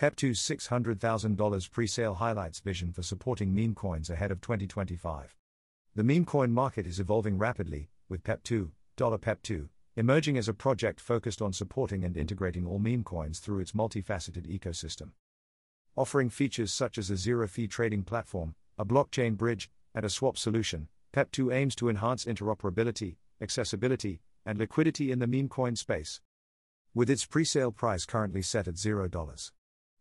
Pepeto's $600,000 pre sale highlights vision for supporting meme coins ahead of 2025. The meme coin market is evolving rapidly, with Pepeto, Dollar Pepeto, emerging as a project focused on supporting and integrating all meme coins through its multifaceted ecosystem. Offering features such as a zero fee trading platform, a blockchain bridge, and a swap solution, Pepeto aims to enhance interoperability, accessibility, and liquidity in the meme coin space. With its pre sale price currently set at $0.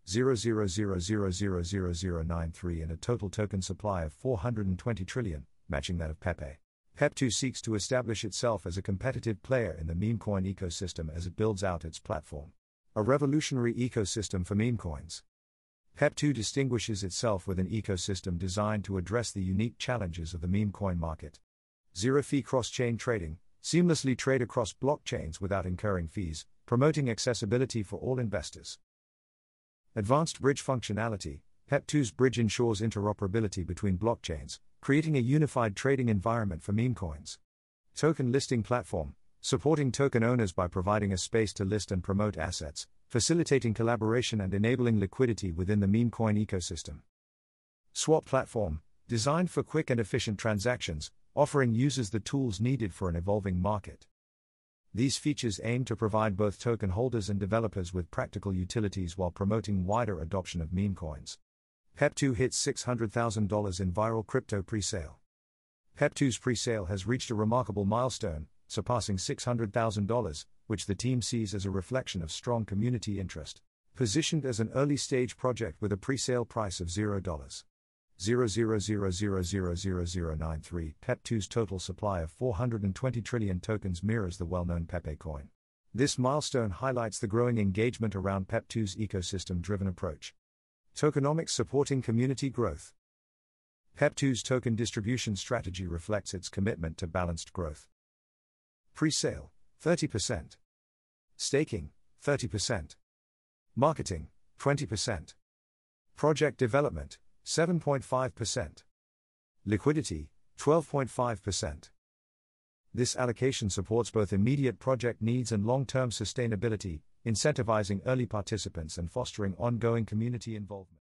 0.000000093 and a total token supply of 420 trillion, matching that of Pepe. Pepeto seeks to establish itself as a competitive player in the meme coin ecosystem as it builds out its platform. A revolutionary ecosystem for meme coins. Pepeto distinguishes itself with an ecosystem designed to address the unique challenges of the meme coin market. Zero fee cross chain trading, seamlessly trade across blockchains without incurring fees, promoting accessibility for all investors. Advanced bridge functionality Pepeto's bridge ensures interoperability between blockchains, creating a unified trading environment for meme coins. Token listing platform supporting token owners by providing a space to list and promote assets, facilitating collaboration and enabling liquidity within the meme coin ecosystem. Swap platform designed for quick and efficient transactions, offering users the tools needed for an evolving market. These features aim to provide both token holders and developers with practical utilities while promoting wider adoption of meme coins. Pepeto hits $600,000 in viral crypto pre sale. Pepeto's pre sale has reached a remarkable milestone, surpassing $600,000, which the team sees as a reflection of strong community interest. Positioned as an early stage project with a pre sale price of $0. 0.000000093, Pepeto's total supply of 420 trillion tokens mirrors the well known Pepe coin. This milestone highlights the growing engagement around Pepeto's ecosystem driven approach. Tokenomics supporting community growth. Pepeto's token distribution strategy reflects its commitment to balanced growth. Pre sale 30%. Staking 30%. Marketing 20%. Project development 7.5%. Liquidity, 12.5%. This allocation supports both immediate project needs and long term sustainability, incentivizing early participants and fostering ongoing community involvement.